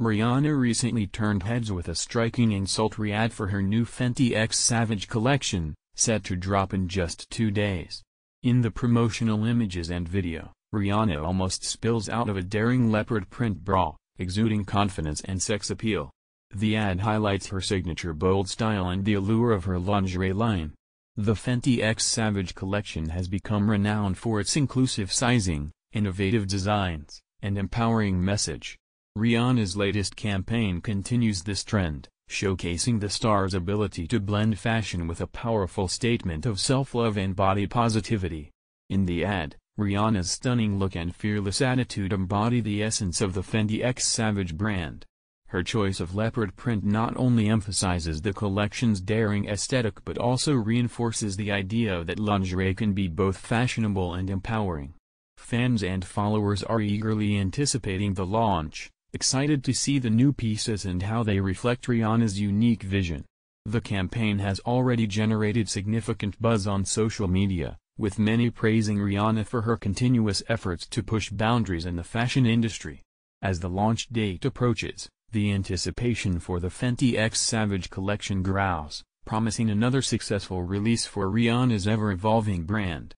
Rihanna recently turned heads with a striking and sultry ad for her new Fenty X Savage collection, set to drop in just two days. In the promotional images and video, Rihanna almost spills out of a daring leopard print bra, exuding confidence and sex appeal. The ad highlights her signature bold style and the allure of her lingerie line. The Fenty X Savage collection has become renowned for its inclusive sizing, innovative designs, and empowering message. Rihanna's latest campaign continues this trend, showcasing the star's ability to blend fashion with a powerful statement of self-love and body positivity. In the ad, Rihanna's stunning look and fearless attitude embody the essence of the Fenty X Savage brand. Her choice of leopard print not only emphasizes the collection's daring aesthetic but also reinforces the idea that lingerie can be both fashionable and empowering. Fans and followers are eagerly anticipating the launch, excited to see the new pieces and how they reflect Rihanna's unique vision. The campaign has already generated significant buzz on social media, with many praising Rihanna for her continuous efforts to push boundaries in the fashion industry. As the launch date approaches, the anticipation for the Fenty X Savage collection grows, promising another successful release for Rihanna's ever-evolving brand.